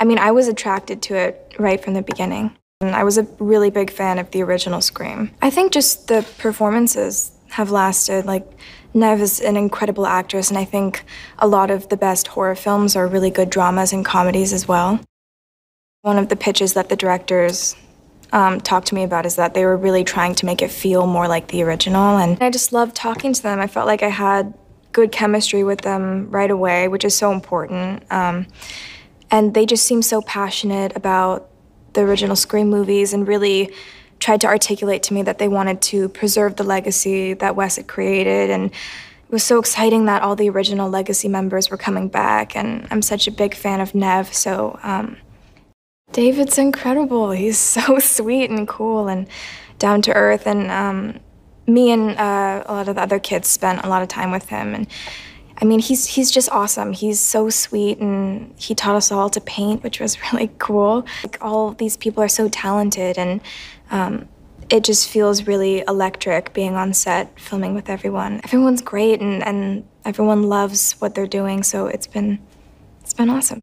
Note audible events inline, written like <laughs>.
I mean, I was attracted to it right from the beginning. And I was a really big fan of the original Scream. I think just the performances have lasted. Like, Neve is an incredible actress, and I think a lot of the best horror films are really good dramas and comedies as well. One of the pitches that the directors um, talked to me about is that they were really trying to make it feel more like the original, and I just loved talking to them. I felt like I had good chemistry with them right away, which is so important. Um, and they just seemed so passionate about the original Scream movies and really tried to articulate to me that they wanted to preserve the legacy that Wes had created. And it was so exciting that all the original legacy members were coming back. And I'm such a big fan of Neve, so um, David's incredible. He's <laughs> so sweet and cool and down to earth. And um, me and uh, a lot of the other kids spent a lot of time with him. And I mean, he's he's just awesome. He's so sweet, and he taught us all to paint, which was <laughs> really cool. Like all these people are so talented, and um, it just feels really electric being on set filming with everyone. Everyone's great, and and everyone loves what they're doing. So it's been it's been awesome.